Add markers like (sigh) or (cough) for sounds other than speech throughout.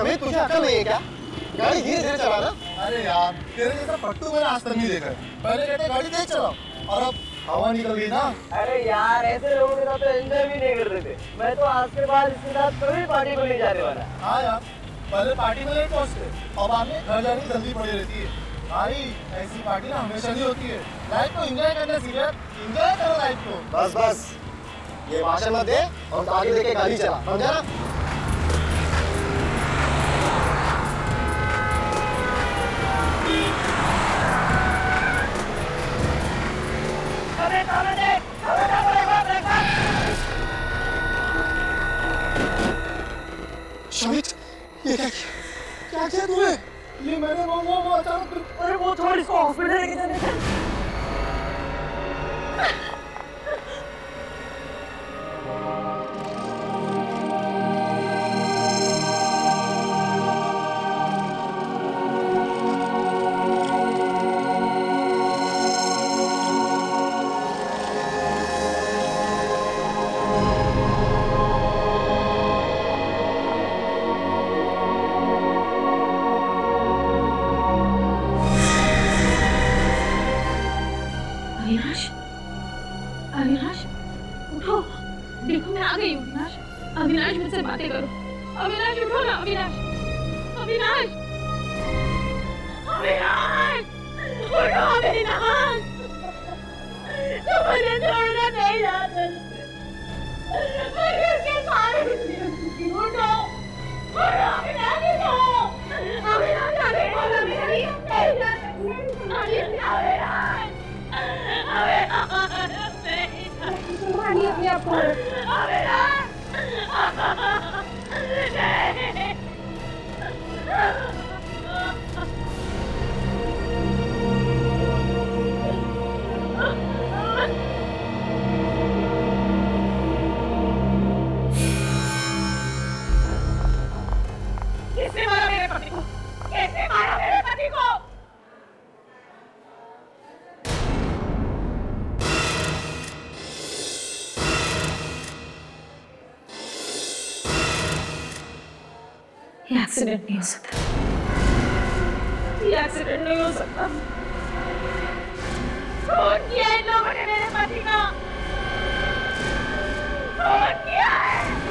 शमी तुझे अकल नहीं है क्या गाड़ी धीरे धीरे चलाना अरे यार तेरे जैसा पट्टू मैंने आज तक नहीं देखा पहले कहते गाड़ी तेज चलाओ और अब हवा निकल गई ना अरे यार ऐसे लोगों के साथ तो एंजॉय भी नहीं करते थे मैं तो आज के बाद इसके साथ कभी पार्टी को नहीं जाने वाला हाँ यार पहले पार्टी में लेट पहुँचते और बाद में घर जाने की जल्दी पड़ी रहती है भाई ऐसी पार्टी ना हमेशा नहीं होती है लाइफ को एंजॉय करना सीखा एंजॉय करो लाइफ को बस बस ये भाषण मत दे और आगे देके गाड़ी चला समझा ना छोड़ इसको हॉस्पिटल लेके जाने ये एक्सीडेंट नहीं हो सकता खून किया इन लोगों ने मेरे पति का खून किया है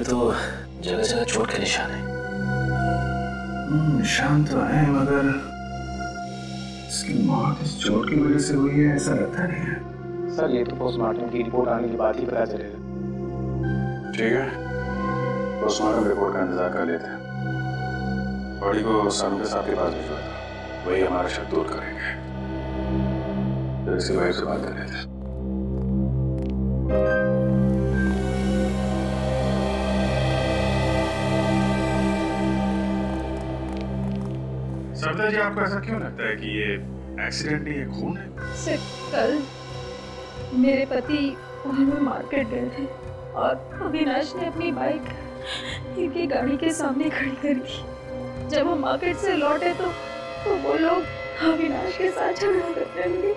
पे तो जगह जगह चोट के निशान है निशान तो है मगर इसकी मौत इस चोट की वजह से हुई है ऐसा लगता नहीं है सर ये तो पोस्टमार्टम की रिपोर्ट आने के बाद ही पता चलेगा ठीक है पोस्टमार्टम रिपोर्ट का इंतज़ार कर लेते हैं बॉडी को सानू के साहब के पास भिजवा दो वही हमारा शक दूर करेंगे फिर इसी भाई से बात कर लेते हैं जी आपको ऐसा क्यों लगता है कि ये एक्सीडेंट नहीं है खून है? सिर्फ़ कल मेरे पति में मार्केट गए थे और अविनाश ने अपनी बाइक इनकी गाड़ी के सामने खड़ी कर दी जब हम मार्केट से लौटे तो तो वो लोग अविनाश के साथ झगड़ा करने लगे।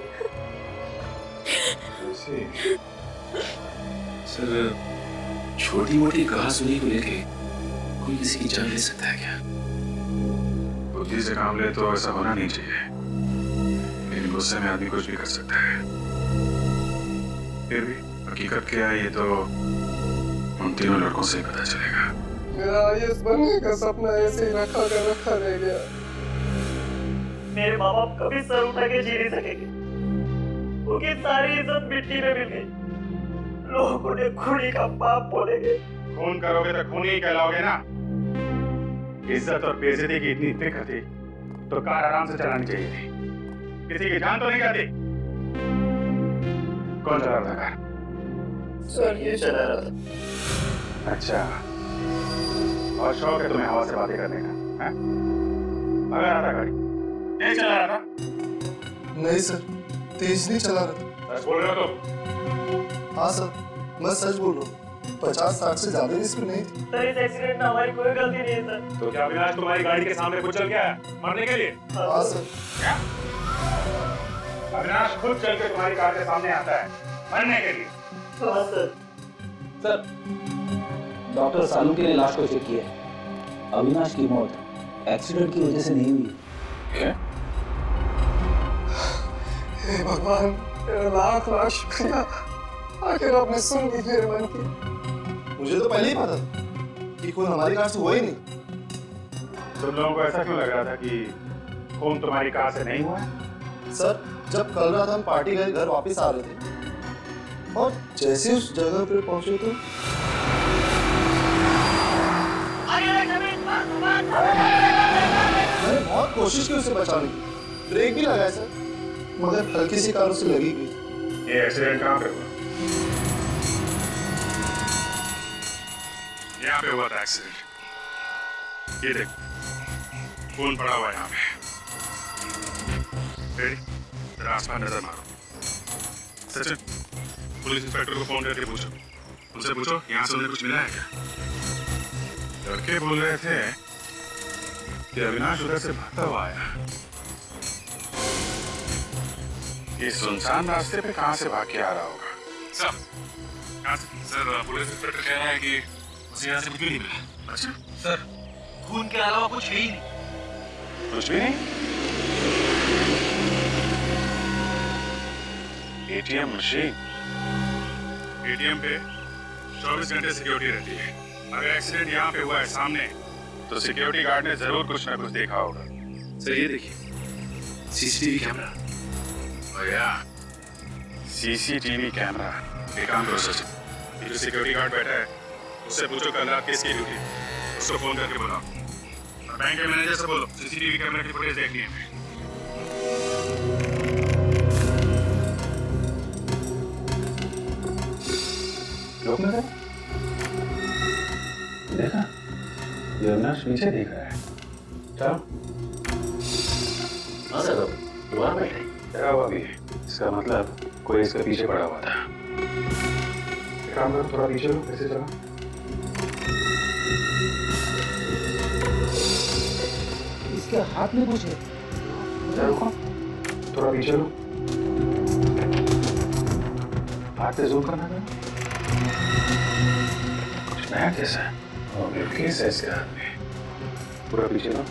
सर छोटी मोटी कहा सुनी को लेके कोई किसी की जान ले सकता है क्या? बुद्धि से काम ले तो ऐसा होना नहीं चाहिए। लेकिन गुस्से में आदमी कुछ भी कर सकता है। फिर भी हकीकत क्या है ये तो उन तीनों लड़कों से ही पता चलेगा। मेरा आईएएस बनने का सपना ऐसे ही रखा का रखा रह गया। मेरे माँ बाप कभी सर उठा के जी नहीं सकेंगे। उनकी सारी इज़्ज़त मिट्टी में मिल गई। लोग उन्हें खुड़ी का बाप बोलेंगे। खून करोगे तो खून ही कहलाओगे ना। इज़्ज़त और बेइज्जती की इतनी फ़िक्र थी तो कार आराम से चलानी चाहिए थी। किसी की जान तो नहीं जाती। कौन चला रहा था कार? सर ये चला रहा था। अच्छा। और शौक है तुम्हें हवा से बातें करने का हैं? भगा रहा था गाड़ी। तेज चला रहा था? नहीं सर तेज नहीं चला रहा। सच बोल रहे हो तो हाँ सर मैं सच बोल रहा हूँ। पचास साठ से ज़्यादा भी स्पीड नहीं। थी सर इस एक्सीडेंट में हमारी कोई गलती नहीं है सर तो क्या अविनाश तुम्हारी गाड़ी के सामने चल गया है मरने के लिए? हाँ सर क्या? अविनाश खुद चल के तुम्हारी कार के सामने आता है मरने के लिए। हाँ सर सर डॉक्टर सालू के लिए लाश को चेक किया है। अविनाश की मौत एक्सीडेंट की वजह से नहीं हुई। क्या? भगवान लाख लाख शुक्रिया। आखिर आपने सुन ली मेरे मन की। मुझे तो पहले ही पता था कि खून हमारी कार से हुआ ही नहीं। तुम लोगों को ऐसा क्यों लग रहा था कि खून तुम्हारी कार से नहीं हुआ? है सर जब कल रात हम पार्टी गए घर वापस आ रहे थे। और जैसे उस जगह पे पहुँचे तो? मैंने बहुत कोशिश की उसे बचाने की। ब्रेक भी लगाया सर। मगर हल्की सी कार उसे लगी गई ये एक्सीडेंट कहाँ पे हुआ यहाँ पे हुआ था एक्सीडेंट ये देख, खून पड़ा हुआ यहाँ पे. आसपास नज़र मारो. सचिन, पुलिस इंस्पेक्टर को फ़ोन करके पूछो. उनसे पूछो, यहाँ से उन्हें कुछ मिला है क्या? लड़के बोल रहे थे कि अविनाश उधर से भागता हुआ आया. इस सुनसान रास्ते पे कहाँ से भाग के आ रहा होगा? सर सर, पुलिस इंस्पेक्टर कह रहा है कि उसे यहाँ से कुछ भी नहीं मिला अच्छा सर खून के अलावा कुछ है ही नहीं। कुछ भी नहीं? ATM machine. एटीएम पे 24 घंटे सिक्योरिटी रहती है। अगर एक्सीडेंट यहाँ पे हुआ है सामने तो सिक्योरिटी गार्ड ने ज़रूर कुछ ना कुछ देखा होगा। सर ये देखिए सीसीटीवी कैमरा। भैया सीसीटीवी कैमरा। एक काम करो सचिन जो सिक्योरिटी गार्ड बैठा है उससे पूछो कल रात किसकी ड्यूटी उसको फ़ोन करके बुलाओ। और बैंक के मैनेजर से बोलो सीसीटीवी कैमरा की फुटेज देखनी है लोग देखा? ये अविनाश नीचे देख रहा है। चलो। हाँ सर दोबारा बैठे। डरा हुआ भी है। इसका मतलब कोई इसके पीछे पड़ा हुआ था। काम करो थोड़ा पीछे लो कैसे चला। इसके हाथ में कुछ है। थोड़ा पीछे लो। हाथ जूम करना कुछ नया कैसा है। इसके हाथ में पूरा पीछे लो।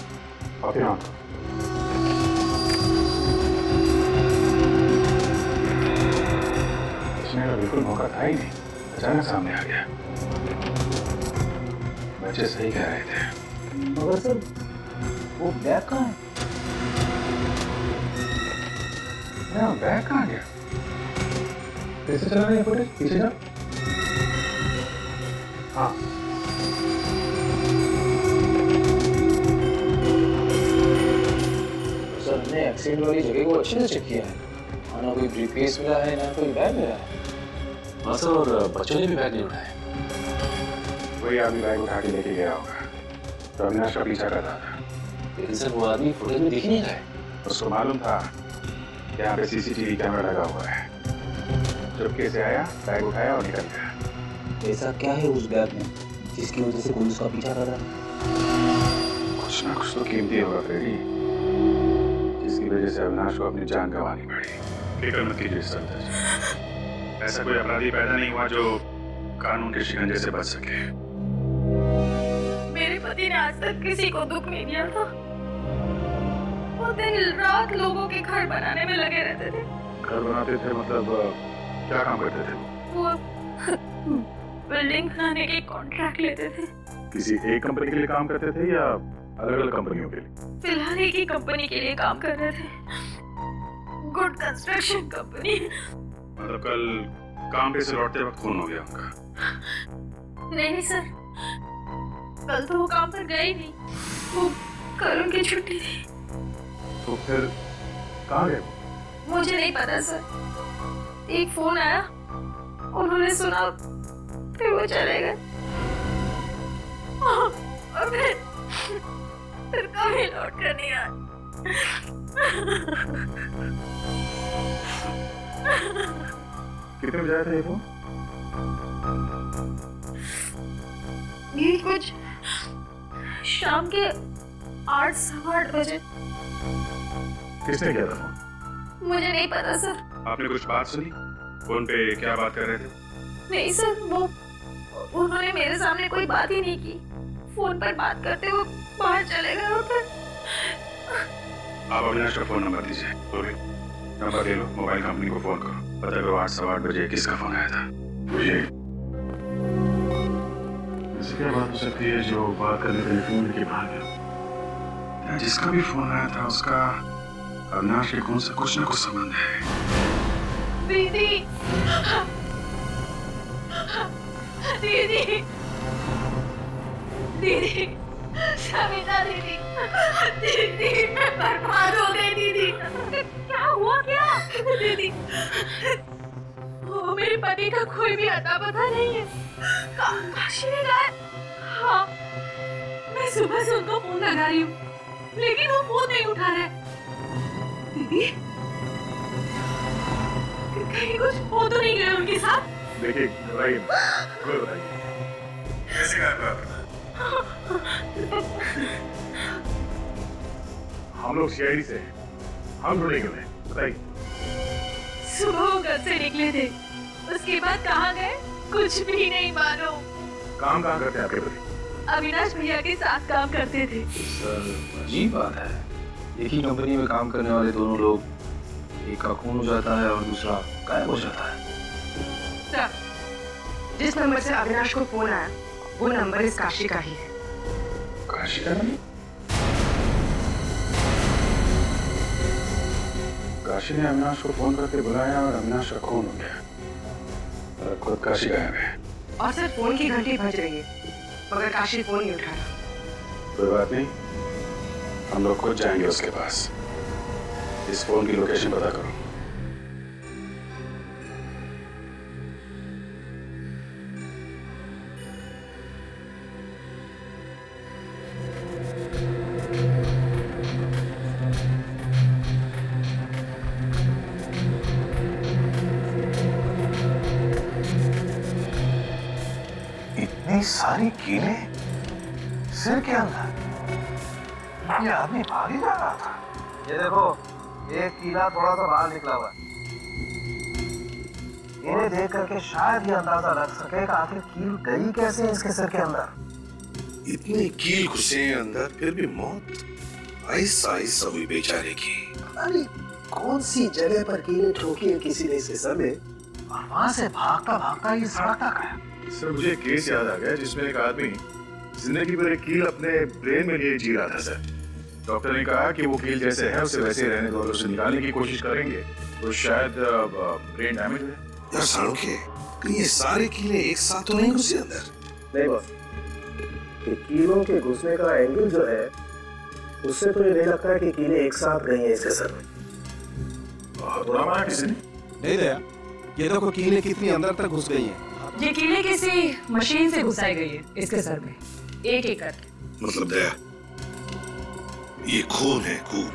बचने का बिल्कुल मौका था ही नहीं। अचानक सामने आ गया। बच्चे सही कह रहे थे। मगर सर वो बैग कहाँ है? यहाँ बैग कहाँ गया? कैसे चला रही है फुटेज पीछे जा हाँ। सर हमने एक्सीडेंट वाली जगह को अच्छे से चेक किया है। और ना कोई ब्रीफकेस मिला है ना कोई बैग मिला है। हाँ सर और बच्चों ने भी बैग नहीं उठाया। वही आदमी बैग उठा के लेके गया होगा। तो अविनाश का पीछा कर रहा था। लेकिन सर वो आदमी फुटेज में दिख नहीं रहा है। उसको मालूम था कि यहाँ पे सीसीटीवी कैमरा लगा हुआ है। चुपके से आया बैग उठाया और निकल गया। ऐसा क्या है उस बैग में जिसकी वजह से पुलिस का पीछा कर रहा है? कुछ ना कुछ तो कीमती होगा फ्रेडी जिसकी वजह से अविनाश को अपनी जान गंवानी पड़ी। फ़िक्र मत कीजिए सरदार ऐसा कोई अपराधी पैदा नहीं हुआ जो कानून के शिकंजे से बच सके। पति ने आज तक किसी को दुख नहीं दिया था। वो दिन रात लोगों के घर बनाने में लगे रहते थे। घर बनाते थे मतलब क्या काम करते थे? वो (laughs) बिल्डिंग बनाने के कॉन्ट्रैक्ट लेते थे। किसी एक कंपनी के लिए काम करते थे या अलग अलग कंपनियों के लिए? फ़िलहाल एक ही कंपनी के लिए काम कर रहे थे। गुड कंस्ट्रक्शन कंपनी मतलब कल काम पे से लौटते वक्त खून हो गया उनका नहीं नहीं सर। कल तो वो काम पर गए ही नहीं। वो कल उनकी छुट्टी थी। तो फिर कहाँ गए? मुझे नहीं पता सर। एक फ़ोन आया। उन्होंने सुना फिर वो चले गए। और फिर फिर कभी लौट कर नहीं आए। कितने बजे आया था ये फ़ोन? ये कुछ शाम के आठ सवा आठ बजे। किसने किया था? फ़ोन मुझे नहीं पता सर। आपने कुछ बात सुनी? फ़ोन पे क्या बात कर रहे थे? नहीं सर वो उन्होंने मेरे सामने कोई बात ही नहीं की। फ़ोन पर बात करते हुए बाहर चले गए और आप अविनाश का फ़ोन नंबर दीजिए। नंबर ले लो मोबाइल कंपनी को फ़ोन करो। पता करो आठ सवा आठ बजे किसका फ़ोन आया था। मुझे क्या बात हो सकती है जो बात करने के लिए फ़ोन लेके भाग गया। जिसका भी फ़ोन आया था उसका अविनाश के खून से कुछ ना कुछ संबंध है। दीदी! दीदी! दीदी! सविता दीदी! दीदी मैं बर्बाद हो गई दीदी! क्या हुआ क्या? दीदी! वो मेरे पति का कोई भी अता पता नहीं है। का, काशी में गए हाँ मैं सुबह से उनको फ़ोन लगा रही हूँ लेकिन वो फ़ोन नहीं उठा रहे दीदी कहीं कुछ हो तो नहीं गया उनके साथ? देखिए घबराइए मत। कैसे गायब हम लोग शहरी से हैं। हम ढूंढेंगे बताइए। सुबह घर से निकले थे। उसके बाद कहाँ गए? कुछ भी नहीं मालूम। काम कहाँ करते हैं आपके पति अविनाश भैया के साथ काम करते थे। सर अजीब बात है। एक ही कंपनी में काम करने वाले दोनों लोग एक का खून हो जाता है और दूसरा गायब हो जाता है। सर जिस नंबर से अविनाश को फ़ोन आया वो नंबर इस काशी का ही है। काशी का काशी ने अविनाश को फ़ोन करके बुलाया और अविनाश का खून हो गया। खुद काशी गायब है। और सर फ़ोन की घंटी बज रही है। मगर काशी फ़ोन नहीं उठा रहा। कोई बात नहीं। हम लोग खुद जाएँगे उसके पास। इस फ़ोन की लोकेशन पता करो। सारी कीले सिर के अंदर? ये आदमी भाग ही जा रहा था? ये देखो एक कीला थोड़ा सा बाहर निकला हुआ है। इन्हें देख करके शायद ये अंदाज़ा लग सके कि आखिर कील गई कैसे इसके सिर के अंदर। इतने कील घुसे अंदर फिर भी मौत? ऐसा ऐसा हुई बेचारे की। नहीं कौन सी जगह पर कीले ठोकी है किसी ने इसके सर में? और वहाँ से भागता भागता ये सड़क तक आया। सर मुझे एक केस याद आ गया जिसमें एक आदमी ज़िंदगी भर एक कील अपने ब्रेन में लिए जी रहा था सर। डॉक्टर ने कहा कि वो कील जैसे है उसे वैसे रहने दो उसे निकालने की कोशिश करेंगे। तो शायद ब्रेन डैमेज हुए यार ये सारे कीले एक साथ तो नहीं घुसे अंदर। नहीं बॉस। कि कीलों के घुसने का एंगल जो है उससे तो ये नहीं लगता है कि कीले एक साथ गई हैं इसके सर में। थोड़ा मारा किसी ने। नहीं दया। ये देखो कीले कितनी अंदर तक घुस गई है। ये कीले किसी मशीन से घुसाई गई है इसके सर में। एक एक करके मतलब दया। ये खून है खून।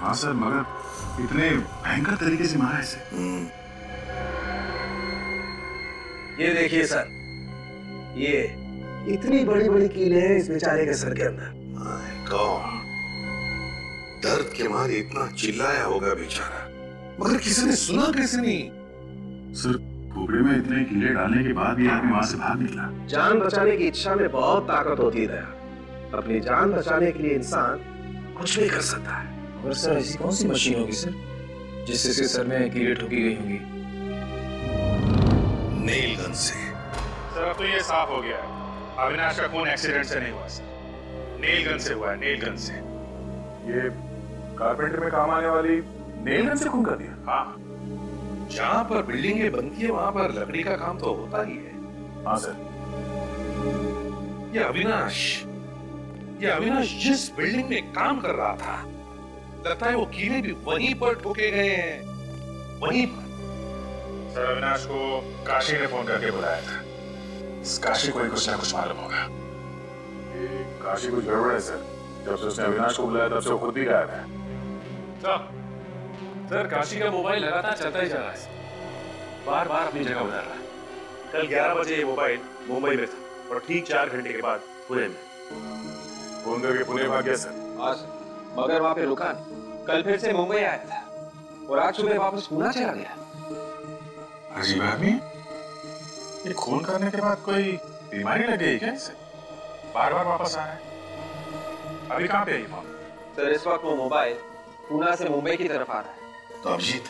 हाँ सर मगर इतने भयंकर तरीके से मारा इसे। हम्म, ये देखिए सर ये इतनी बड़ी बड़ी कीले हैं इस बेचारे के सर के अंदर. दर्द के मारे इतना चिल्लाया होगा बेचारा। मगर किसी ने सुना कैसे नहीं? सर खोपड़े में इतने कीड़े डालने के बाद भी आदमी वहाँ से भाग निकला। जान बचाने की इच्छा में बहुत ताकत होती है। दया अपनी जान बचाने के लिए इंसान कुछ भी कर सकता है। मगर सर ऐसी कौन सी मशीन होगी सर जिससे इसके सर में कीड़े ठोकी गई होंगी? नेल गन से। सर अब तो ये साफ़ हो गया। है अविनाश का खून एक्सीडेंट से नहीं हुआ सर। नेल गन से हुआ है नेल गन से। ये कारपेंटर में काम आने वाली नेल गन से खून कर दिया? हाँ। जहाँ पर बिल्डिंगें बनती है वहाँ पर लकड़ी का काम तो होता ही है। हाँ सर। ये अविनाश ये अविनाश जिस बिल्डिंग में काम कर रहा था लगता है वो कीले भी वहीं पर ठोके गए हैं। वहीं पर। सर अविनाश को काशी ने फ़ोन करके बुलाया था। इस काशी को ही कुछ ना कुछ मालूम होगा। ये काशी कुछ गड़बड़ है सर। जब से उसने अविनाश को बुलाया तब से वो खुद ही गायब है। सर काशी का मोबाइल लगातार चलता ही जा रहा है बार बार अपनी जगह बदल रहा है कल 11 बजे ये मोबाइल मुंबई में था और ठीक चार घंटे के बाद पुणे में. फ़ोन करके पुणे भाग गया सर. आज मगर वहाँ पे रुका नहीं। कल फिर से मुंबई आया था। और आज सुबह वापस पूना चला गया। अजीब आदमी ये खून करने के बाद कोई बीमारी लग गई क्या इसे बार बार वापस आ रहा है। अभी कहाँ पे है ये फ़ोन सर इस वक्त वो मोबाइल पूना से मुंबई की तरफ़ आ रहा है। तो अभिजीत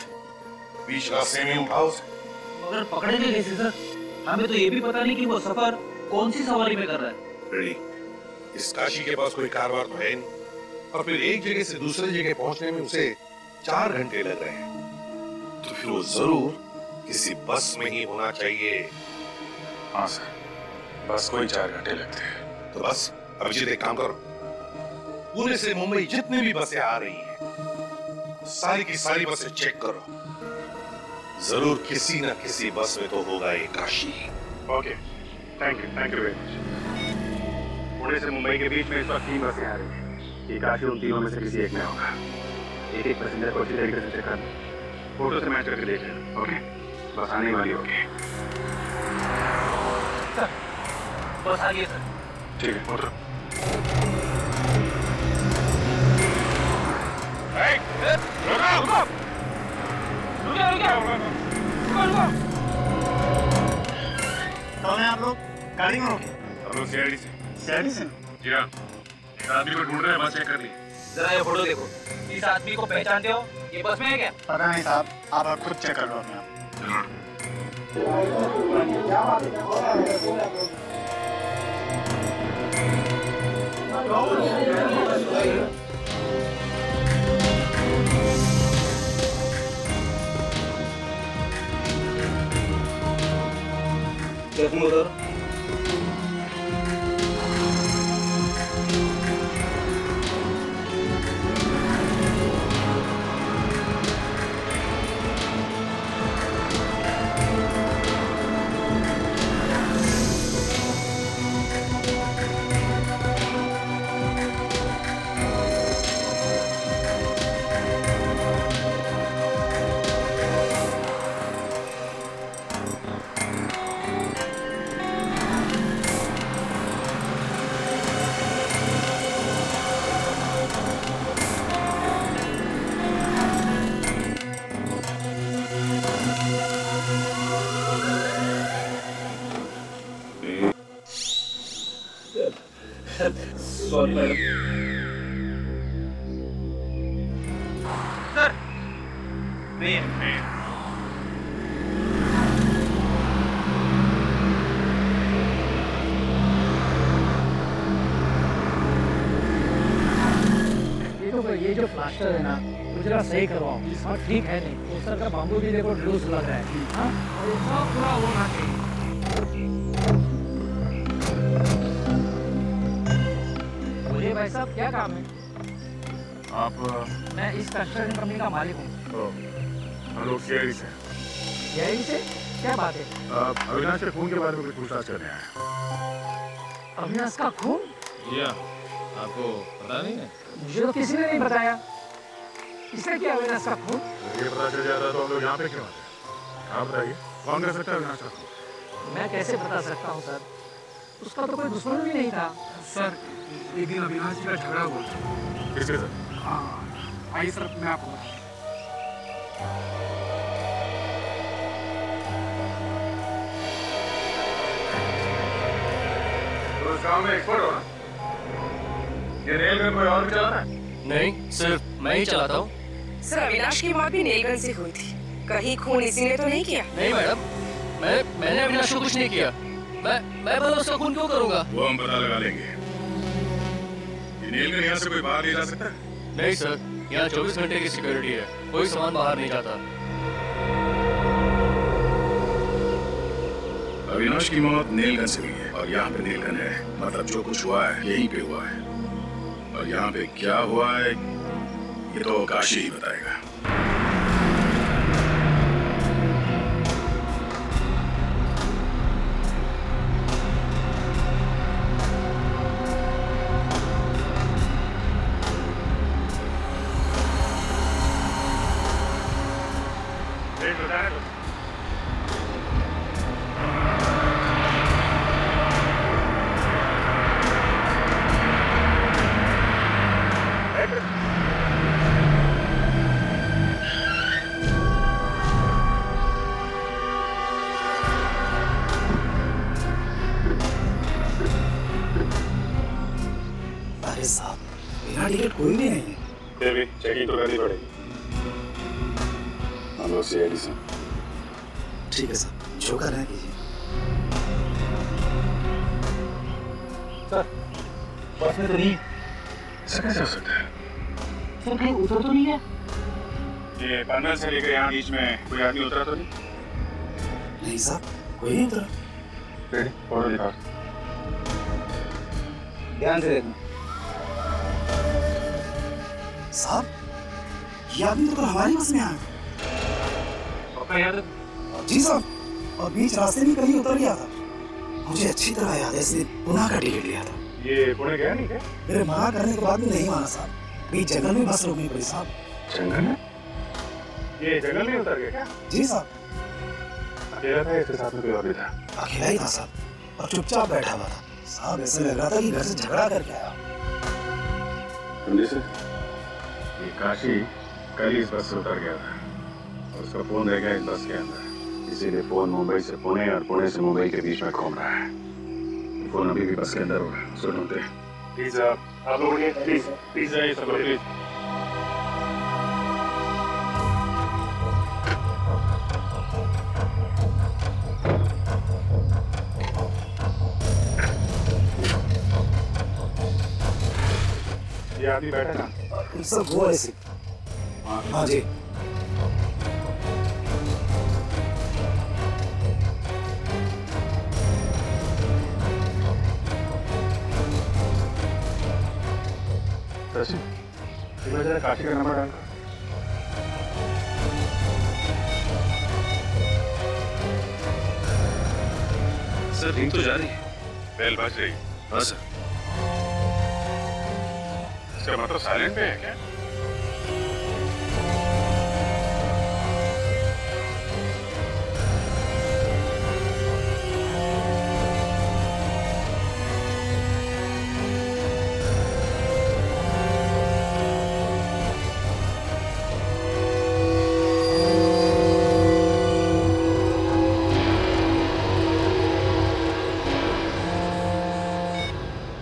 बीच रास्ते में उठाओ उसे मगर पकड़ेंगे कैसे सर हमें तो ये भी पता नहीं कि वो सफ़र कौन सी सवारी में कर रहा है। रेडी इस काशी के पास कोई कारवार तो है नहीं। और फिर एक जगह से दूसरी जगह पहुँचने में उसे चार घंटे लग रहे हैं। तो फिर वो ज़रूर किसी बस में ही होना चाहिए। हाँ सर बस कोई चार घंटे लगते हैं। तो बस अभिजीत एक काम करो। पुणे से मुंबई जितनी भी बसें आ रही हैं सारी की सारी बसें चेक करो। ज़रूर किसी ना किसी बस में तो होगा ये Kashi. Okay thank you thank you very much Pune से मुंबई के बीच में इस वक्त तीन बसें आ रही हैं। ये काशी उन तीनों में से किसी एक में होगा। एक एक पैसेंजर को अच्छी तरीके से चेक करना फ़ोटो से मैच करके देख लेना ओके बस आने वाली होगी बस आ गया सर ठीक है उतरो आप लोग? गाड़ी में हो हम लोग सीआईडी से। सीआईडी से? जी हाँ। एक आदमी को ढूंढ रहे हैं बस चेक कर ली जरा ये फ़ोटो देखो। इस आदमी को पहचानते हो? ये बस में है क्या? पता नहीं साहब आप खुद चेक कर लो अपने आप। देखूँगा उधर जो प्लास्टर है ना वो जरा सही करवाओ। और ठीक है नहीं तो सर का बाम्बू भी देखो लूज लग रहा है। हाँ सब पूरा होना चाहिए बोलिए भाई साहब क्या काम है? आप मैं इस कंस्ट्रक्शन कंपनी का मालिक हूँ। ओ, हम लोग सीआईडी से। से? क्या बात है? अविनाश के खून के बारे में कुछ पूछताछ करने आए अविनाश का खून? जी हाँ। आपको पता नहीं है? मुझे तो किसी ने नहीं बताया। किसने किया अविनाश का खून? ये पता चल जाता तो हम लोग यहाँ पे क्यों आते आप बताइए कौन कर सकता है अविनाश का खून मैं कैसे बता सकता हूँ सर? उसका तो कोई दुश्मन भी नहीं था। सर एक दिन अविनाश जी का झगड़ा हुआ था। किसके साथ? हाँ आइए सर मैं आपको बताता तो इस काम में एक्सपर्ट हो ना? ये रेल में कोई और चलाता है? नहीं सिर्फ़ मैं ही चलाता हूँ। सर अविनाश की मौत भी नेलगन से हुई थी। कहीं खून इसी ने तो नहीं किया? नहीं मैडम। मैं मैंने अविनाश को कुछ नहीं किया। मैं मैं भला उसका खून क्यों करूँगा? वो हम पता लगा लेंगे। ये नील यहाँ से कोई बाहर नहीं जा सकता? नहीं सर। यहाँ 24 घंटे की सिक्योरिटी है। कोई सामान बाहर नहीं जाता। अविनाश की मौत नीलगंज से हुई है और यहाँ पे नीलगंज है। मतलब जो कुछ हुआ है यहीं पे हुआ है। और यहाँ पे क्या हुआ है ये तो काशी ही बताएगा। कोई आदमी उतरा तो नहीं? नहीं साहब कोई नहीं उतरा। रेडी दिखा ध्यान से देखना। साहब ये आदमी तो कल हमारी बस में आया। पक्का याद है? जी साहब और बीच रास्ते में कहीं उतर गया था। मुझे अच्छी तरह याद है इसलिए पुनः का टिकट लिया था। ये पुणे गया नहीं क्या? मेरे मना करने के बाद भी नहीं माना साहब। बीच जंगल में बस रोकनी पड़ी साहब। जंगल में? ये जंगल में उतर गया क्या? जी साहब अकेला था इसके साथ में कोई और भी था? अकेला ही था साहब और चुपचाप बैठा हुआ था। साहब ऐसे लग रहा था कि घर से झगड़ा करके आया ये काशी कल इस बस से उतर गया था उसका फ़ोन रह गया इस बस के अंदर। इसीलिए फ़ोन मुंबई से पुणे और पुणे से मुंबई के बीच में घूम रहा है। फ़ोन अभी भी बस के अंदर होगा ढूंढते प्लीज़ आप लोग प्लीज़ प्लीज़ जाइए सब प्लीज़ बैठा ना सब वो ऐसे। हाँ जी। काशी का नंबर डाल सर रिंग तो जा रही है। बेल बज रही। हाँ सर। इसका मतलब साइलेंट पे है क्या?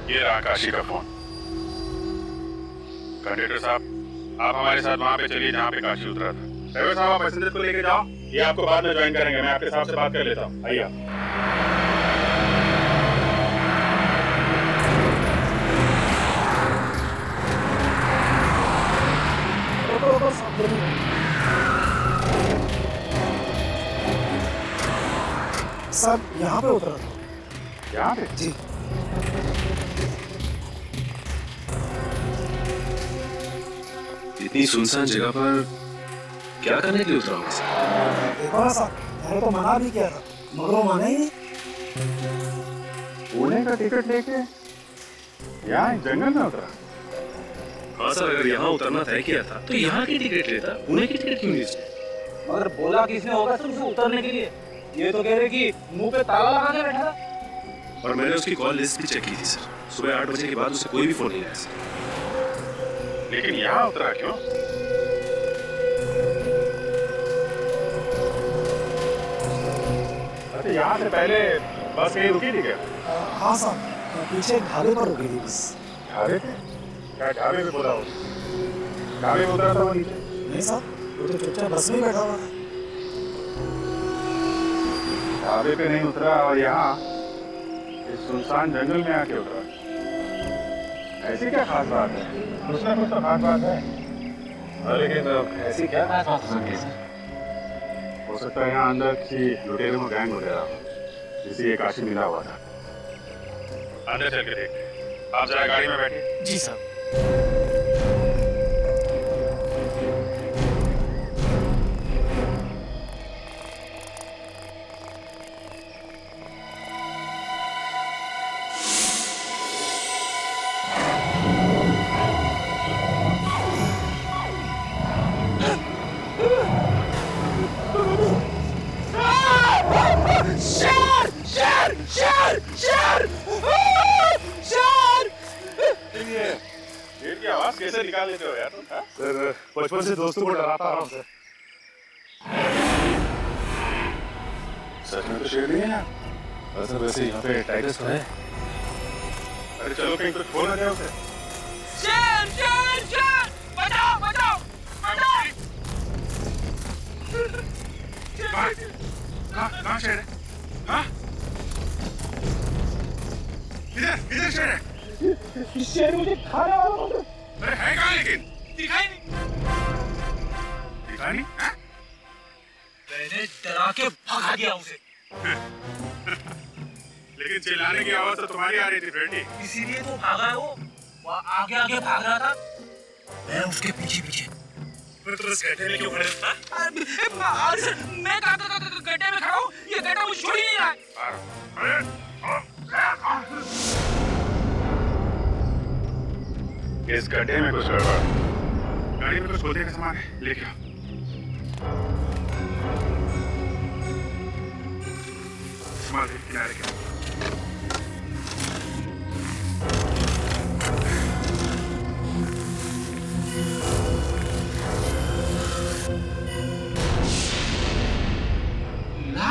ये रहा काशी का फ़ोन। कंडक्टर साहब आप हमारे साथ वहाँ पे चलिए जहाँ पे काशी उतरा था ड्राइवर साहब आप पैसेंजर को लेके जाओ। ये आपको बाद में ज्वाइन करेंगे। मैं आपके साहब से बात कर लेता हूँ। आइए आप। साहब यहाँ पे उतरा। था यहाँ पे? जी। इतनी सुनसान जगह पर क्या करने के लिए उतरा होगा देखो ना साहब मैंने तो मना भी किया था। मगर वो माने ही नहीं। पुणे का टिकट लेके यहाँ जंगल में उतरा। हाँ सर अगर यहाँ उतरना तय किया था तो यहाँ की टिकट लेता। पुणे की टिकट क्यों नहीं मगर बोला किसने होगा सर उसे उतरने के लिए? ये तो कह रहे कि मुँह पे ताला लगा के बैठा था। और मैंने उसकी कॉल लिस्ट भी चेक की थी सर। सुबह आठ बजे के बाद उसे कोई भी फ़ोन नहीं आया सर। लेकिन यहाँ उतरा क्यों? अच्छा यहाँ से पहले बस कहीं रुकी थी क्या? हाँ साहब पीछे ढाबे पर रुकी थी बस। ढाबे पे? क्या ढाबे पे बोला ढाबे पे उतरा था वो नीचे? नहीं साहब वो तो चुपचाप बस में बैठा हुआ था। ढाबे पे नहीं उतरा और यहाँ इस सुनसान जंगल में आके उतरा। ऐसी क्या खास बात है? कुछ ना कुछ तो खास बात है। लेकिन ऐसी क्या खास बात हो सकती है? सर हो सकता है यहाँ अंदर किसी लुटेरे में गैंग वगैरह हो, जिसे ये काशी मिला हुआ था। अंदर चल के देखते आप जरा गाड़ी में बैठिए। जी साहब क्यों खड़े हाँ? मैं कहा गड्ढे में खड़ा हूँ। ये गड्ढा मुझे छोड़ ही नहीं रहा है। इस गड्ढे में कुछ गड़बड़ गाड़ी में कुछ खोदने का सामान है लेके आओ। किनारे के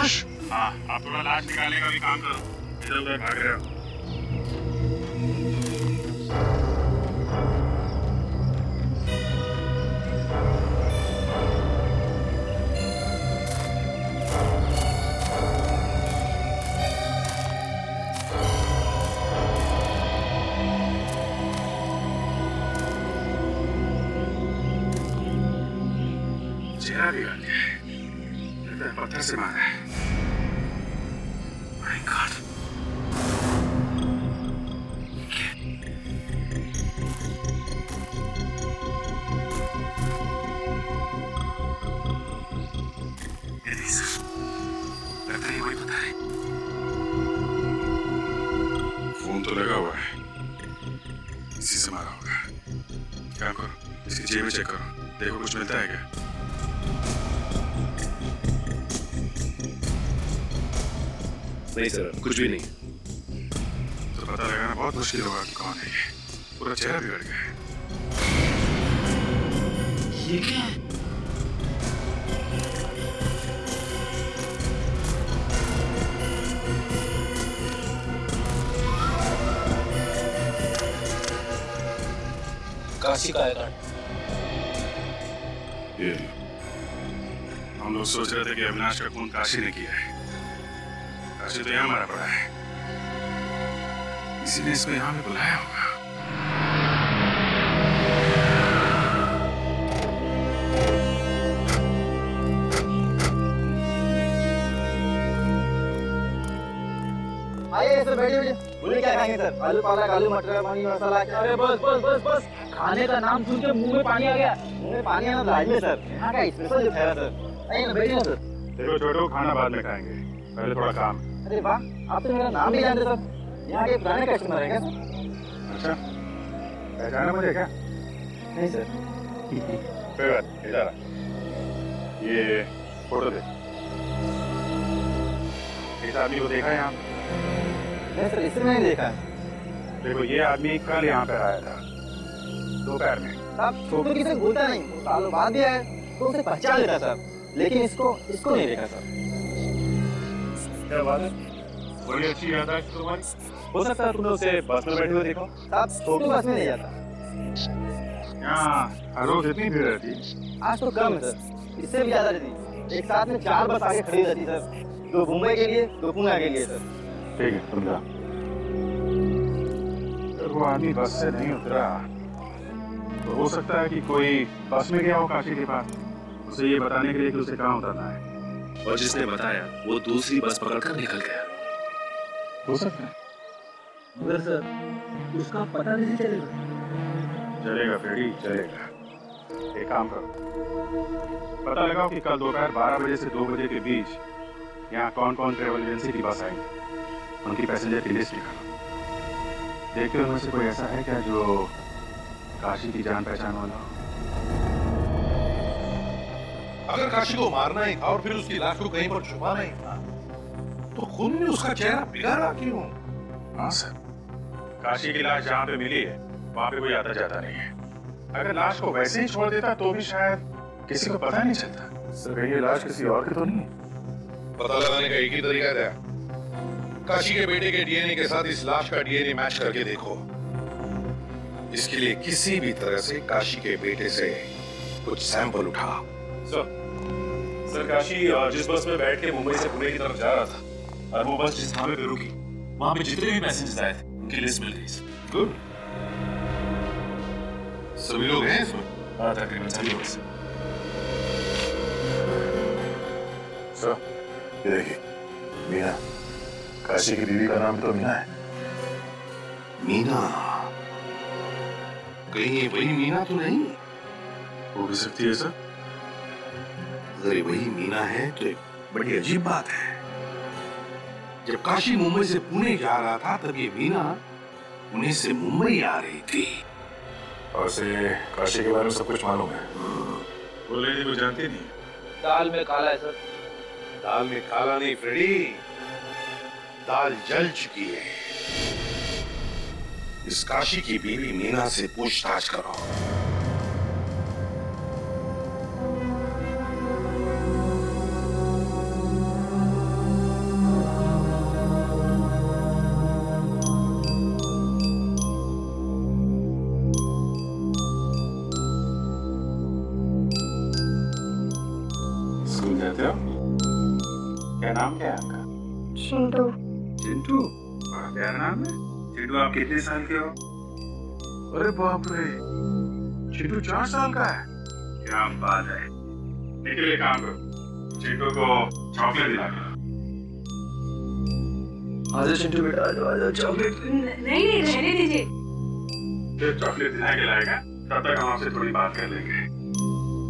लाश हाँ आप थोड़ा लाश निकालने का भी काम करो। इधर उधर भाग रहे हो। चेहरा नहीं सर कुछ भी नहीं तो पता लगाना बहुत मुश्किल होगा कि कौन है ये पूरा चेहरा बिगड़ गया है ये क्या है काशी का है ये हम लोग सोच रहे थे कि अविनाश का खून काशी ने किया है काशी तो यहाँ मारा पड़ा है। इसी ने इसको यहाँ पे बुलाया होगा आइए सर बैठिए बैठिए। बोले क्या खाएँगे सर? आलू पालक आलू मटर पानी मसाला। क्या अरे बस बस बस बस। खाने का नाम सुन के मुँह में पानी आ गया। मुँह में पानी आना लाज में सर। यहाँ का स्पेशल जो ठहरा सर। आइए ना बैठिए सर। देखो छोटो खाना बाद में खाएँगे। पहले थोड़ा काम। अरे वाह आप तो मेरा नाम भी जानते सर। यहाँ के पुराने कस्टमर है क्या सर? अच्छा। पहचाना मुझे क्या? नहीं सर। कोई बात नहीं, इधर ये फ़ोटो दे। इस आदमी को देखा है यहाँ? नहीं सर इसे मैंने देखा देखो ये आदमी कल यहाँ पर आया था दोपहर में। साहब छोटू किसी को बोलता नहीं। सालों बाद भी आया तो उसे पहचान लेता सर। लेकिन इसको इसको नहीं देखा सर। क्या बात है बड़ी अच्छी यादाश्त तुम्हारी। हो सकता है तुमने उसे बस में बैठे हुए देखो साहब छोटू बस में नहीं जाता। यहाँ हर रोज इतनी भीड़ रहती है। आज तो कम है सर। इससे भी ज़्यादा रहती एक साथ में चार बस आगे खड़ी रहती सर। दो मुंबई के लिए दो पुणे के लिए सर। ठीक है अगर वो आदमी बस से नहीं उतरा तो हो सकता है कि कोई बस में गया हो काशी के पास। उसे ये बताने के लिए कि उसे कहाँ उतरना है। और जिसने बताया वो दूसरी बस पकड़कर निकल गया। हो सकता है। मगर सर उसका पता नहीं चलेगा। चलेगा फ्रेडी चलेगा। एक काम करो। पता लगाओ कि कल दोपहर 12 बजे से दो बजे के बीच यहाँ कौन कौन ट्रेवल एजेंसी की बस आई उनकी पैसेंजर की लिस्ट निकालो देखते हो उनमें से कोई ऐसा है क्या जो काशी की जान पहचान वाला हो? अगर काशी को मारना ही था और फिर उसकी लाश को कहीं पर छुपाना ही था तो खून ने उसका चेहरा बिगाड़ा क्यों? हाँ सर काशी की लाश जहाँ पे मिली है वहाँ पे कोई आता जाता नहीं है। अगर लाश को वैसे ही छोड़ देता तो भी शायद किसी को पता नहीं चलता। सर ये लाश किसी और की तो नहीं है? पता लगाने का एक ही तरीका था। काशी के बेटे के डीएनए के साथ इस लाश का डीएनए मैच करके देखो। इसके लिए किसी भी तरह से काशी के बेटे से कुछ सैंपल उठा सर सर काशी जिस बस में बैठ के मुंबई से पुणे की तरफ़ जा रहा था और वो बस जिस पे रुकी वहाँ पे जितने भी मैसेजेस आए थे उनकी लिस्ट मिल गई गुड सभी लोग हैं इसमें हाँ तकरीबन सभी लोग सर सर ये देखिए मीना काशी की बीवी का नाम तो मीना है। मीना? कहीं ये वही मीना तो नहीं? हो सकती है सर अगर वही मीना है तो एक बड़ी अजीब बात है। जब काशी मुंबई से पुणे जा रहा था तब ये मीना पुणे से मुंबई आ रही थी। और से काशी के बारे में सब कुछ मालूम है। वो लेडी को जानती नहीं। दाल में काला है सर। दाल में काला नहीं फ्रेडी। दाल जल चुकी है। इस काशी की बीवी मीना से पूछताछ करो। कितने साल के हो? अरे बाप रे चिंटू चार साल का है। क्या बात है। निकले काम करो चिंटू को चॉकलेट दिला के आजा चिंटू बेटा आजा आजा चॉकलेट। नहीं नहीं रहने दीजिए। फिर चॉकलेट दिला के लाएगा तब तक हम आपसे थोड़ी बात कर लेंगे।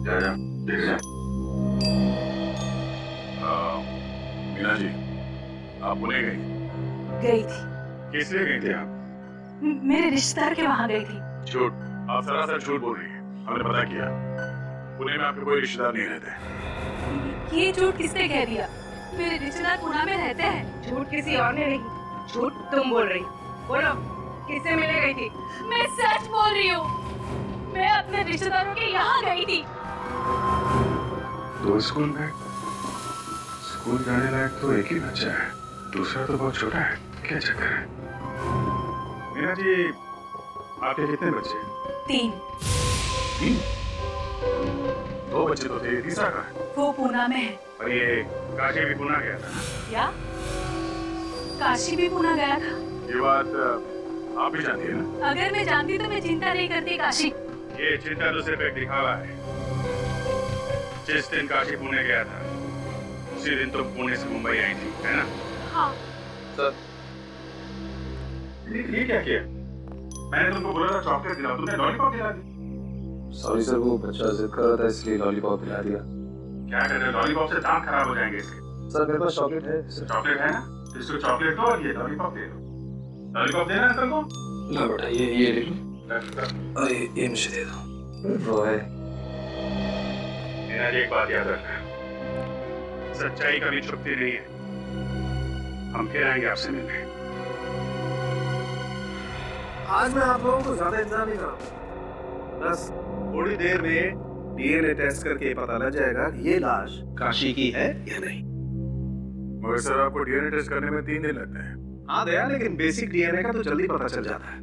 जा जा देख जा मीना जी आप पुणे गई? गई थी। किस लिए गई थी आप? मेरे रिश्तेदार के वहाँ गई थी। झूठ। आप सरासर झूठ बोल रही हैं। हमने पता किया। पुणे में आपके कोई रिश्तेदार नहीं रहते। ये झूठ किसने कह दिया? मेरे रिश्तेदार पुणे में रहते हैं। झूठ किसी और ने नहीं। झूठ तुम बोल रही। बोलो किससे मिलने गई थी? मैं सच बोल रही हूँ। मैं अपने रिश्तेदारों के यहाँ गई थी। दो स्कूल में। स्कूल जाने लायक तो एक ही बच्चा है। दूसरा तो बहुत छोटा है। क्या चक्कर है? मीना जी आपके कितने बच्चे हैं? तीन। तीन? दो बच्चे तो थे तीसरा है? वो पूना में है। और ये काशी भी पुणे गया था क्या काशी भी पुणे गया था। ये बात आप भी जानती है ना? अगर मैं जानती तो मैं चिंता नहीं करती काशी। ये चिंता तो सिर्फ़ एक दिखावा है। जिस दिन काशी पुणे गया था उसी दिन तो पुणे से मुंबई आई थी है ना? हाँ। सर ये, ये क्या किया मैंने तुमको बोला था चॉकलेट दिलाओ तुमने लॉलीपॉप दिला दी सॉरी सर वो बच्चा जिद कर रहा था इसलिए लॉलीपॉप दिला दिया। क्या कर रहे हो लॉलीपॉप से दांत खराब हो जाएँगे इसके। सर मेरे पास चॉकलेट है सर चॉकलेट है ना? तो इसको चॉकलेट दो और ये लॉलीपॉप दे दो। लॉलीपॉप देना अंकल को? ला बेटा ये ये ले लो। ये ये मुझे दे दो। रॉय जी एक बात याद रखना सच्चाई कभी छुपती नहीं है। हम फिर आएँगे आपसे मिलने। आज मैं आप लोगों को ज़्यादा इंतज़ार नहीं करूँगा बस थोड़ी देर में डीएनए टेस्ट करके पता लग जाएगा कि ये लाश काशी की है या नहीं। मगर सर, आपको डीएनए टेस्ट करने में तीन दिन लगते हैं। हाँ दया, लेकिन बेसिक डीएनए का तो जल्दी पता चल जाता है।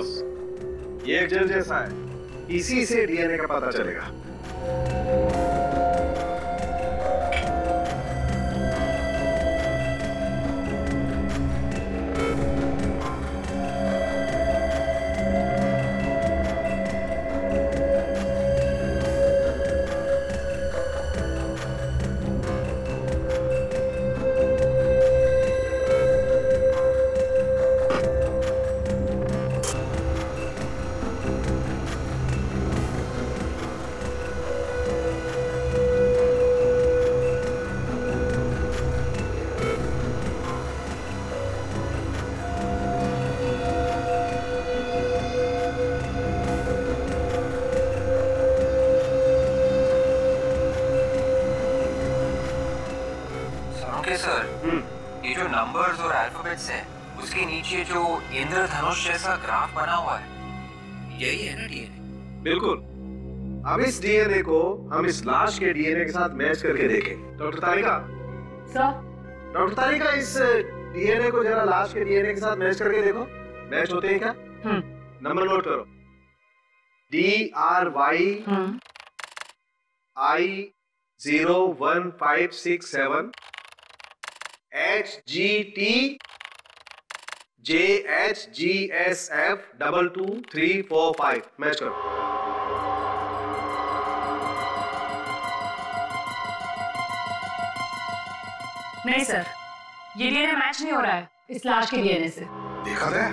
बॉस ये एक जैसा है। इसी से डीएनए का पता चलेगा। इस डीएनए को हम इस लाश के डीएनए के साथ मैच करके देखें। Doctor Tarika? Sir. Doctor Tarika इस डीएनए को जरा लाश के डीएनए के साथ मैच करके देखो। मैच होते हैं क्या? नंबर नोट करो। D R Y I zero one five six seven H G T J H G S F double two three four five match करो। नहीं सर ये डीएनए मैच नहीं हो रहा है इस लाश के डीएनए से। देखा गया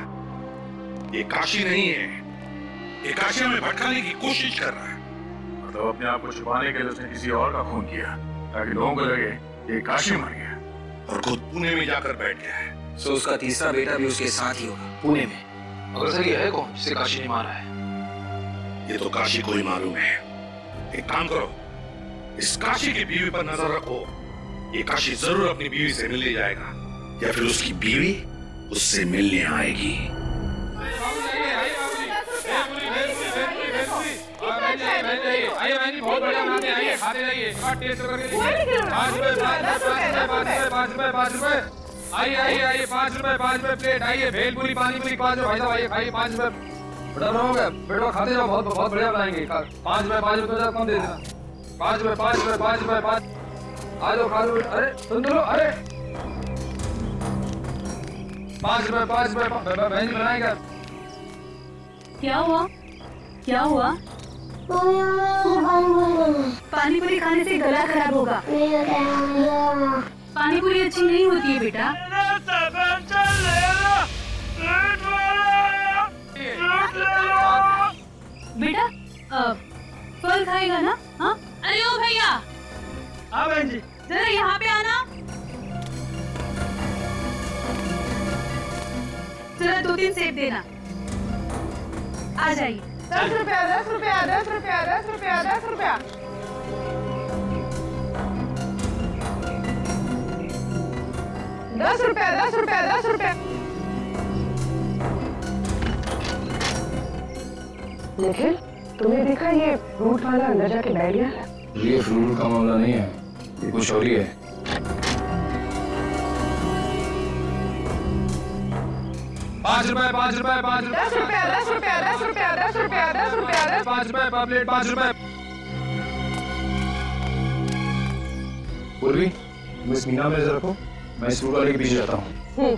ये काशी नहीं है। ये काशी हमें भटकाने की कोशिश कर रहा है। मतलब अपने आप को छुपाने के लिए उसने किसी और का खून किया ताकि लोगों को लगे ये काशी मर गया। और खुद पुणे में जाकर बैठ गया है। सो उसका तीसरा बेटा भी उसके साथ ही होगा पुणे में। मगर सर ये है कौन जिसे काशी ने मारा है? ये तो काशी को ही मालूम है। एक काम करो इस काशी की बीवी पर नज़र रखो। ये काशी ज़रूर अपनी बीवी से मिलने जाएगा या फिर उसकी बीवी उससे मिलने आएगी आइए हैं आइए आइए पाँच रुपए आइए आइए हो खाते जाओ बहुत बहुत बढ़िया बनाएँगे पाँच रुपए पाँच रुपए पाँच रुपए पाँच रुपए पाँच आ जाओ खा लो अरे सुन तो लो अरे। पाँच रुपए पाँच रुपए बहन बनाएगा क्या हुआ? क्या हुआ? पानी पूरी खाने से गला खराब होगा। पानी पूरी अच्छी नहीं होती है बेटा। बेटा अ, फल खाएगा ना? हाँ? अरे ओ भैया हाँ बहन जी। जरा यहाँ पे आना। जरा दो तीन सेब देना। आ जाइए। दस रुपया दस रुपया दस रुपया दस रुपया दस रुपया। दस रुपया दस रुपया दस रुपया। निखिल तुमने देखा ये फ्रूट वाला अंदर जाके बैठ गया ये फ्रूट का मामला नहीं है। ये कुछ और ही है। पाँच रुपए पाँच रुपए पाँच रुपए। दस रुपया दस रुपया दस रुपया दस रुपया दस रुपया दस पाँच रुपए पर प्लेट पाँच रुपए। पूर्वी तुम इस मीना में नज़र रखो। मैं इस फ्रूट वाले के पीछे जाता हूँ।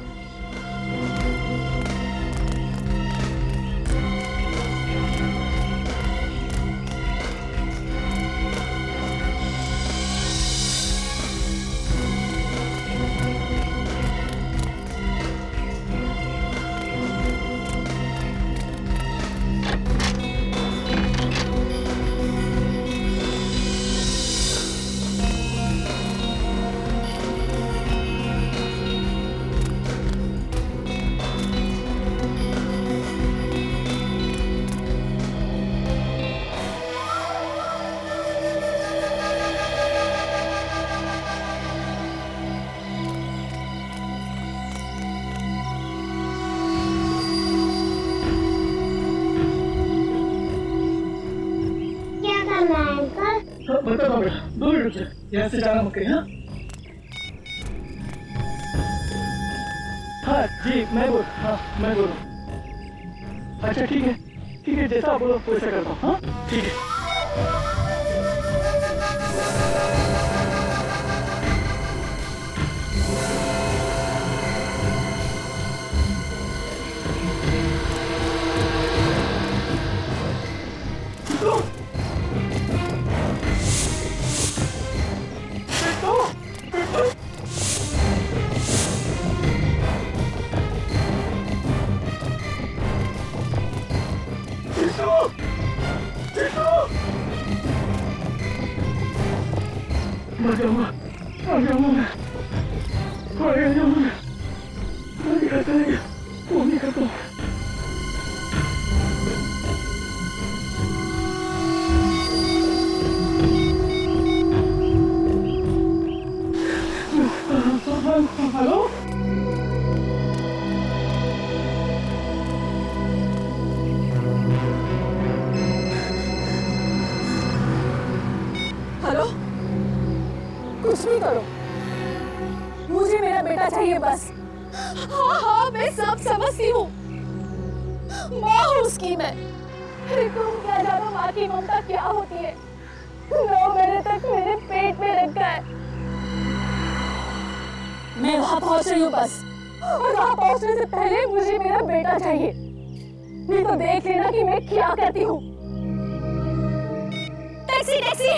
यहाँ से जाना मत हाँ हाँ जी, मैं बोल हाँ मैं बोल। अच्छा ठीक है ठीक है, जैसा बोलो, वैसा करता हूँ हाँ? ठीक है। हाँ हाँ मैं सब समझती हूँ। माँ हूँ उसकी मैं। तुम क्या जानो माँ की ममता क्या होती है? नौ महीने तक मेरे पेट में रखा है। मैं वहाँ पहुँच रही हूँ बस। और वहाँ पहुँचने से पहले मुझे मेरा बेटा चाहिए। नहीं तो देख लेना कि मैं क्या करती हूँ। Taxi taxi.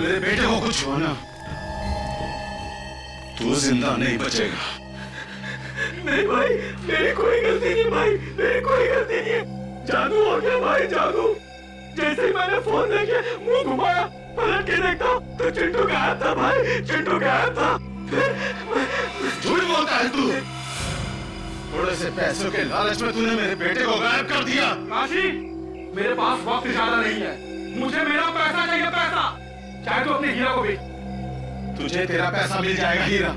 मेरे बेटे को कुछ हुआ ना तू ज़िंदा नहीं बचेगा। नहीं भाई मेरी कोई गलती नहीं भाई मेरी कोई गलती नहीं है। जादू हो गया भाई जादू। जैसे ही मैंने फ़ोन लेके मुँह घुमाया पलट के देखता तो चिंटू गायब था भाई चिंटू गायब था। झूठ बोलता है तू? थोड़े से पैसों के लालच में तूने मेरे बेटे को गायब कर दिया। काशी मेरे पास वक्त ज़्यादा नहीं है। मुझे मेरा पैसा चाहिए पैसा। चाहे तो अपने हीरा को बेच। तुझे तेरा पैसा मिल जाएगा हीरा।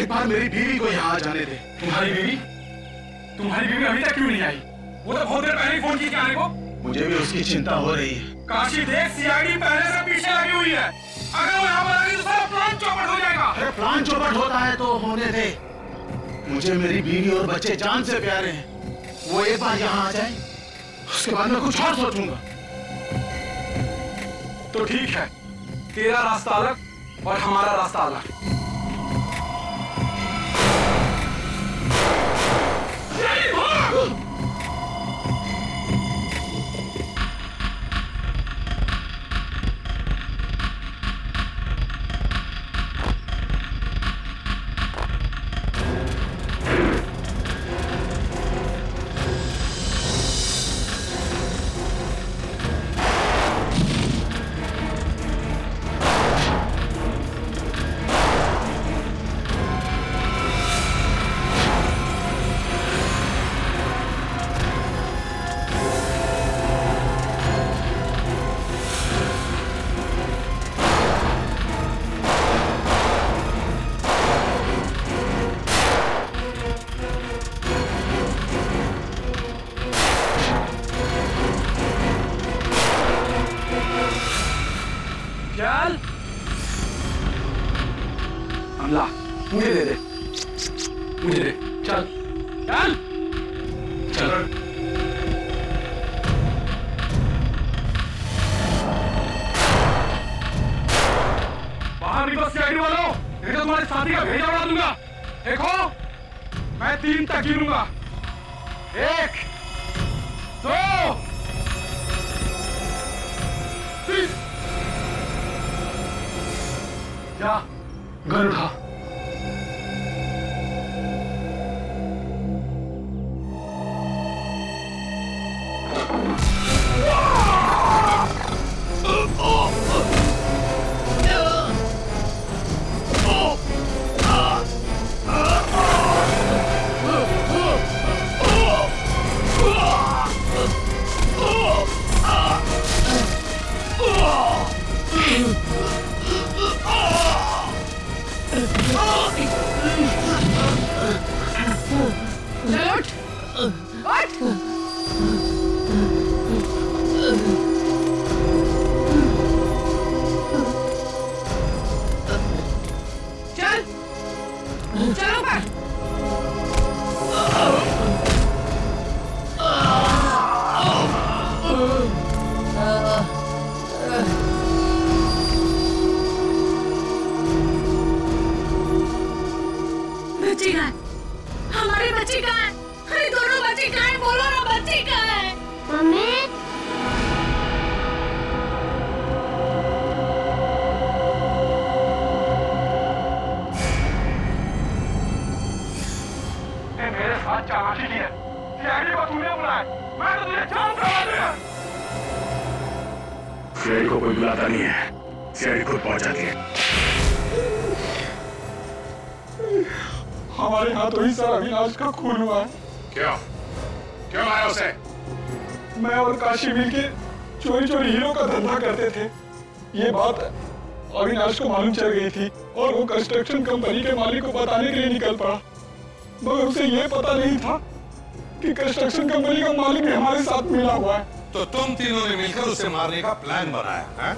एक बार मेरी बीवी को यहाँ आ जाने दे। तुम्हारी बीवी? तुम्हारी बीवी अभी तक क्यों नहीं आई? वो तो बहुत देर पहले फ़ोन की आने को। मुझे भी उसकी चिंता हो रही है। काशी देख सीआईडी पहले से पीछे लगी हुई है। अगर वो यहाँ पर आ गई तो सारा प्लान चौपट हो जाएगा। अरे प्लान चौपट होता है तो होने दे। मुझे मेरी बीवी और बच्चे जान से प्यारे हैं। वो एक बार यहाँ आ जाए उसके बाद मैं कुछ और सोचूँगा। तो ठीक है। तेरा रास्ता अलग और हमारा रास्ता अलग। चल कंस्ट्रक्शन कंपनी के मालिक को बताने के लिए निकल पड़ा। मगर उसे ये पता नहीं था कि कंस्ट्रक्शन कंपनी का मालिक भी हमारे साथ मिला हुआ है। तो तुम तीनों ने मिलकर उसे मारने का प्लान बनाया है?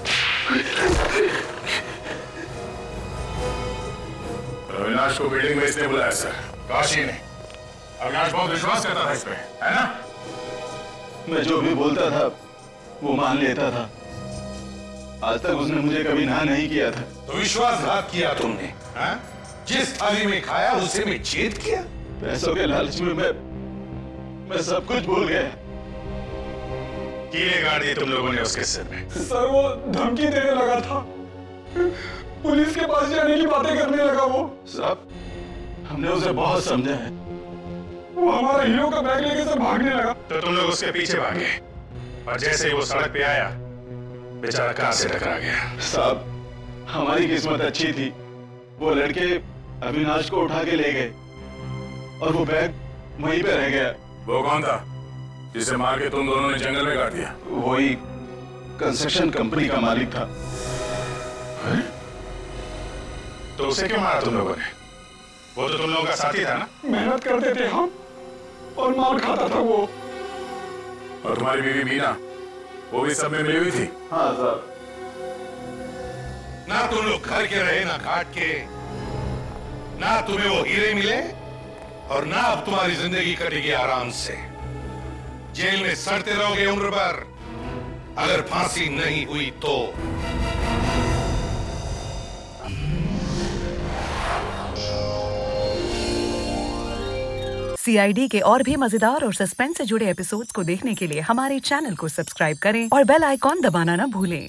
अविनाश को बिल्डिंग में इसने बुलाया सर काशी ने। अविनाश बहुत विश्वास करता था इस पे है ना? मैं जो भी बोलता था वो मान लेता था। आज तक उसने मुझे कभी ना नहीं किया था। तो विश्वासघात किया तुमने। है? जिस थाली में खाया उसे में छेद किया? पैसों के लालच में मैं मैं सब कुछ भूल गया। कीले गाड़ दिए तुम लोगों ने उसके सिर में। सर वो धमकी देने लगा था। पुलिस के पास जाने की बातें करने लगा वो। साहब हमने उसे बहुत समझा है। वो हमारा हीरो का बैग लेके से भागने लगा। तो तुम लोग उसके पीछे भागे। और जैसे ही वो सड़क पे आया बेचारा कार से टकरा गया? साहब हमारी किस्मत अच्छी थी। वो लड़के अविनाश को उठा के ले गए और वो बैग वहीं पे रह गया। वो कौन था जिसे मार के तुम दोनों ने जंगल में काट दिया? वही कंस्ट्रक्शन कंपनी का मालिक था। है? तो उसे क्यों मारा तुम लोगों ने? वो तो तुम लोगों का साथी था ना? मेहनत करते थे हम और मार खाता था वो। और तुम्हारी बीवी मीना? वो भी सब में मिली हुई थी? हाँ साहब ना तुम लोग घर के रहे ना घाट के। ना तुम्हें वो हीरे मिले और ना अब तुम्हारी ज़िंदगी कटेगी आराम से। जेल में सड़ते रहोगे उम्र भर। अगर फांसी नहीं हुई तो। सीआईडी के और भी मज़ेदार और सस्पेंस से जुड़े एपिसोड्स को देखने के लिए हमारे चैनल को सब्सक्राइब करें और बेल आइकॉन दबाना न भूलें।